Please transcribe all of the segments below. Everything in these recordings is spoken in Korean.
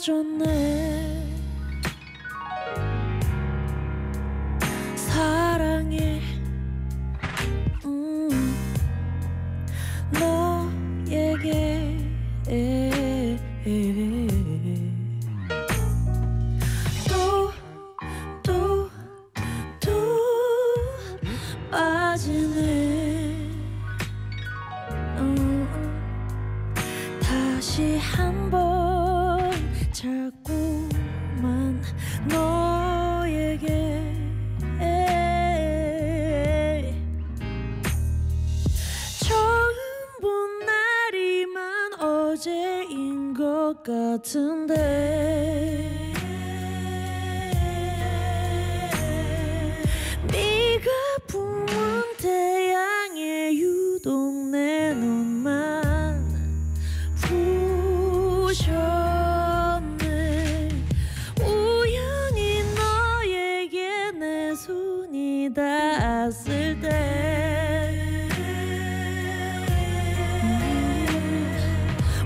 빠졌네. 사랑해. 음, 너에게. 또 또, 또 빠지네. 음, 다시 한번 자꾸만 너에게. 처음 본 날이만 어제인 것 같은데 닿았을 때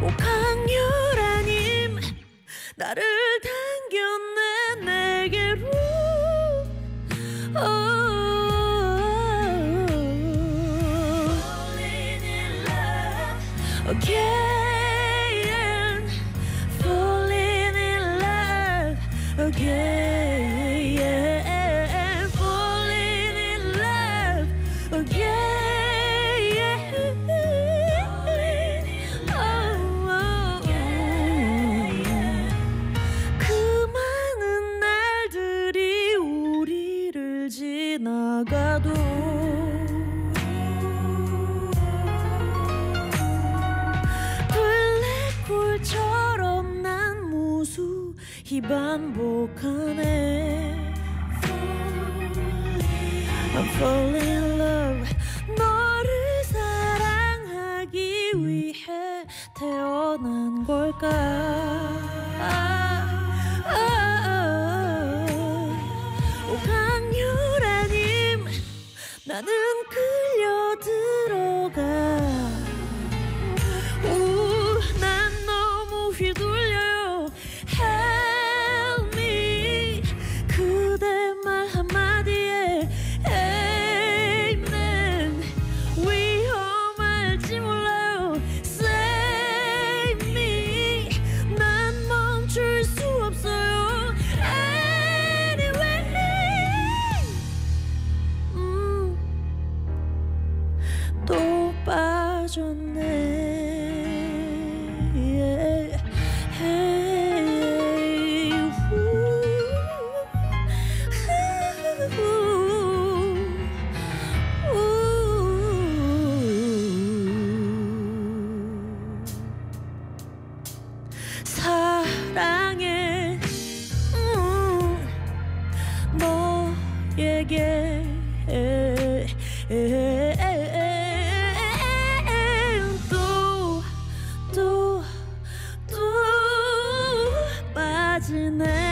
오, 강렬한 힘 나를 당겨내 내게로 love again Falling in love again 나가도 블랙홀처럼 난 무수히 반복하네. I'm falling in love. 너를 사랑하기 위해 태어난 걸까 멈출 수 없어요. Anyway. 음, 또 빠졌네 또, 또, 또 빠지네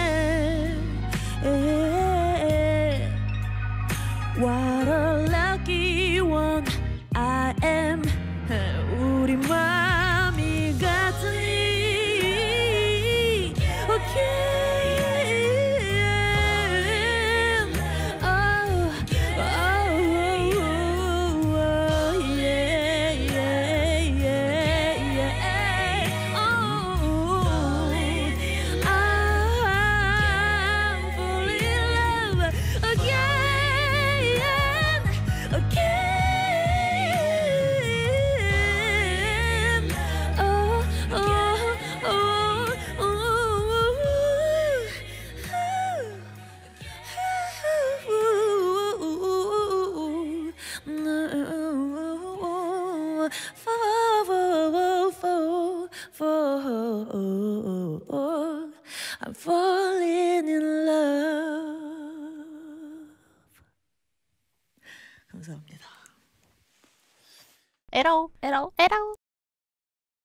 oh. For, for, for, for, I'm falling in love. 감사합니다. 에러 에러 에러